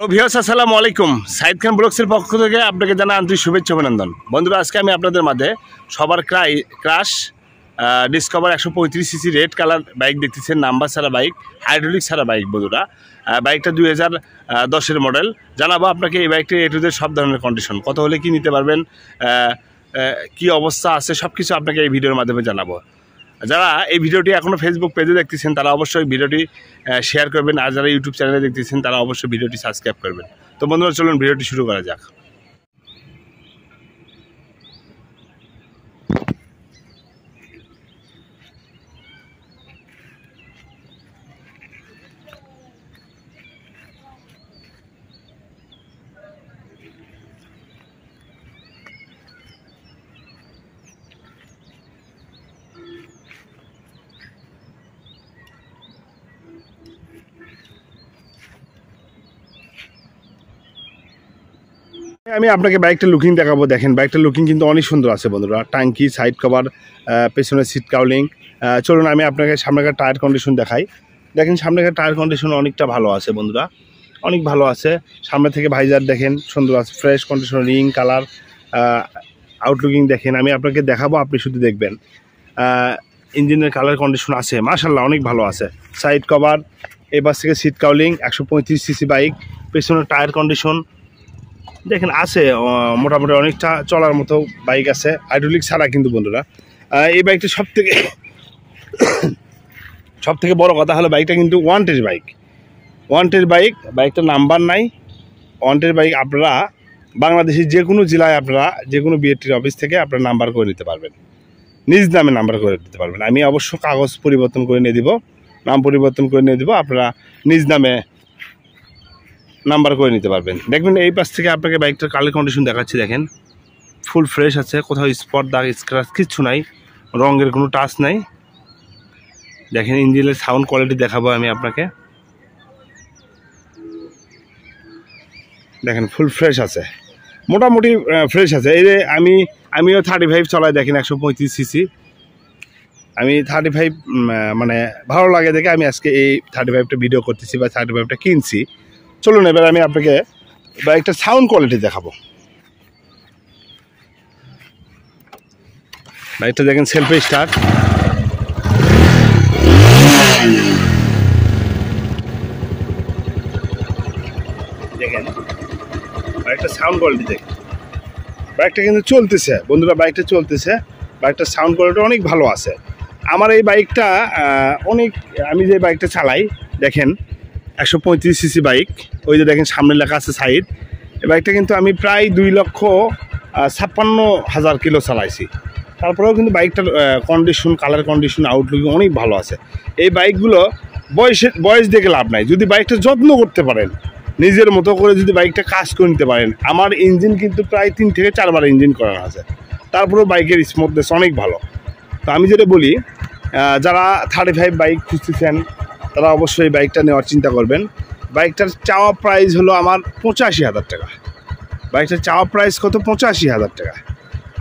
ভিওস আসসালামু আলাইকুম। সাইদ খান ব্লগসের পক্ষ থেকে আপনাকে জানা আন্তরিক শুভেচ্ছা, অভিনন্দন। বন্ধুরা, আজকে আমি আপনাদের মাঝে সবার ক্রাই ক্রাশ ডিসকভার একশো পঁয়ত্রিশ সিসি রেড কালার বাইক দেখতেছেন নাম্বার ছাড়া বাইক হাইড্রোলিক ছাড়া বাইক, বন্ধুরা। বাইকটা দুই হাজার দশের মডেল জানাব আপনাকে এই বাইকটা এ টু সব ধরনের কন্ডিশন কত হলে কি নিতে পারবেন কি অবস্থা আছে সব কিছু আপনাকে এই ভিডিওর মাধ্যমে জানাব। যারা এই ভিডিওটি এখনও ফেসবুক পেজে দেখতেছেন, তারা অবশ্যই ভিডিওটি শেয়ার করবেন। আর যারা ইউটিউব চ্যানেলে দেখতেছেন, তারা অবশ্যই ভিডিওটি সাবস্ক্রাইব করবেন। তো বন্ধুরা, চলুন ভিডিওটি শুরু করা যাক। আমি আপনাকে বাইকটা লুকিং দেখাবো। দেখেন, বাইকটা লুকিং কিন্তু অনেক সুন্দর আছে বন্ধুরা। ট্যাঙ্কি সাইড কভার পেছনের সিট কাউলিং চলুন, আমি আপনাকে সামনেকার টায়ার কন্ডিশন দেখাই। দেখেন, সামনেকার টায়ার কন্ডিশন অনেকটা ভালো আছে বন্ধুরা। অনেক ভালো আছে। সামনে থেকে ভাইজার দেখেন, সুন্দর আছে। Fresh condition ring colour outlooking দেখেন। আমি আপনাকে দেখাবো, আপনি শুধু দেখবেন। ইঞ্জিনের কালার কন্ডিশন আছে। মাশাল্লাহ অনেক ভালো আছে। সাইড কভার এবার থেকে সিট কাউলিং একশো পঁয়ত্রিশ সিসি বাইক পেছনের টায়ার কন্ডিশন দেখেন, আছে মোটামুটি অনেকটা চলার মতো বাইক আছে হাইড্রোলিক ছাড়া কিন্তু বন্ধুরা। এই বাইকটা সব থেকে সব থেকে বড় কথা হলো বাইকটা কিন্তু ওয়ান্টেড বাইক ওয়ান্টেড বাইক বাইকটার নাম্বার নাই। ওয়ান্টেড বাইক আপনারা বাংলাদেশের যে কোনো জেলায় আপনারা যে কোনো বিএটির অফিস থেকে আপনারা নাম্বার করে নিতে পারবেন। নিজ নামে নাম্বার করে দিতে পারবেন। আমি অবশ্য কাগজ পরিবর্তন করে নিয়ে দিব, নাম পরিবর্তন করে নিয়ে দিব, আপনারা নিজ নামে নাম্বার করে নিতে পারবেন। দেখবেন এই পাশ থেকে আপনাকে বাইকটার কালার কন্ডিশন দেখাচ্ছি, দেখেন। ফুল ফ্রেশ আছে, কোথাও স্পট দাগ স্ক্র্যাচ কিচ্ছু নাই। রঙের কোনো টাচ নাই। দেখেন ইঞ্জিনের সাউন্ড কোয়ালিটি দেখাবো আমি আপনাকে। দেখেন ফুল ফ্রেশ আছে। মোটামুটি ফ্রেশ আছে। এই যে আমি, আমিও থার্টি ফাইভ চলাই, দেখেন একশো পঁয়ত্রিশ সিসি আমি থার্টি ফাইভ মানে ভালো লাগে দেখে আমি আজকে এই থার্টি ফাইভটা ভিডিও করতেছি বা থার্টি ফাইভটা কিনছি। চলুন এবার আমি আপনাকে বাইকটা সাউন্ড কোয়ালিটি দেখাবো। বাইকটা দেখেন সেলফি স্টার্ট দেখেন বাইকটা সাউন্ড কোয়ালিটি বাইকটা কিন্তু চলতেছে। বন্ধুরা বাইকটা চলতেছে বাইকটার সাউন্ড কোয়ালিটি অনেক ভালো আছে। আমার এই বাইকটা অনেক, আমি যে বাইকটা চালাই, দেখেন একশো পঁয়ত্রিশ সিসি বাইক। ওই যে দেখেন, সামনে লেখা আছে সাইড। এই বাইকটা কিন্তু আমি প্রায় দুই লক্ষ ছাপ্পান্ন হাজার কিলো চালাইছি। তারপরেও কিন্তু বাইকটার কন্ডিশন কালার কন্ডিশন আউটলুকিং অনেক ভালো আছে। এই বাইকগুলো বয়সে, বয়স দেখে লাভ নাই। যদি বাইকটা যত্ন করতে পারেন, নিজের মতো করে যদি বাইকটা কাজ করে নিতে পারেন, আমার ইঞ্জিন কিন্তু প্রায় তিন থেকে চারবার ইঞ্জিন করানো আছে। তারপরেও বাইকের স্মুথনেস অনেক ভালো। তো আমি যেটা বলি যারা থার্টি ফাইভ বাইক খুঁজতেছেন তারা অবশ্যই বাইকটা নেওয়ার চিন্তা করবেন। বাইকটার চাওয়া প্রাইস হলো আমার পঁচাশি হাজার টাকা। বাইকটার চাওয়া প্রাইস কত? পঁচাশি হাজার টাকা।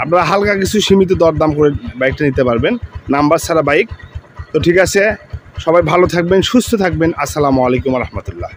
আপনারা হালকা কিছু সীমিত দরদাম করে বাইকটা নিতে পারবেন। নাম্বার ছাড়া বাইক। তো ঠিক আছে, সবাই ভালো থাকবেন, সুস্থ থাকবেন। আসসালামু আলাইকুম রহমতুল্লাহ।